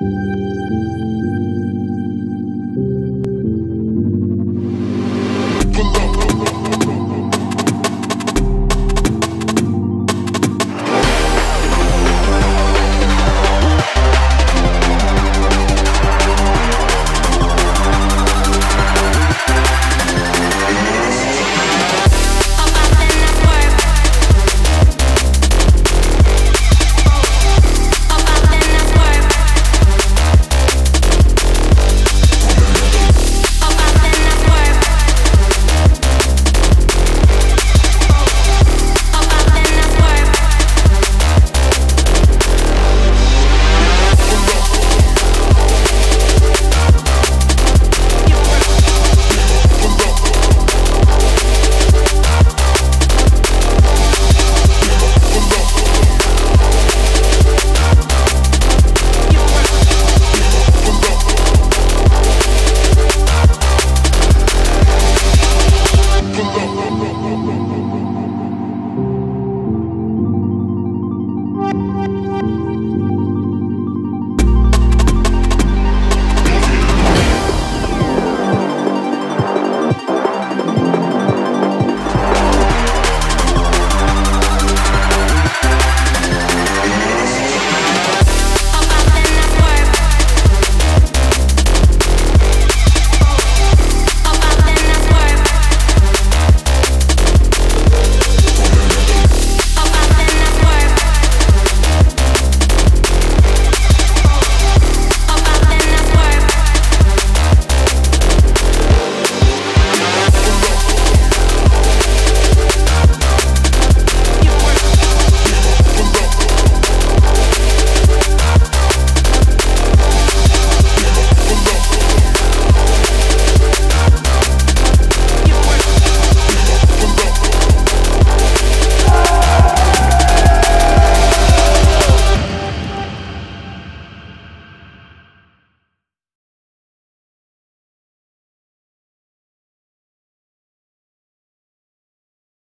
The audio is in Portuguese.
Música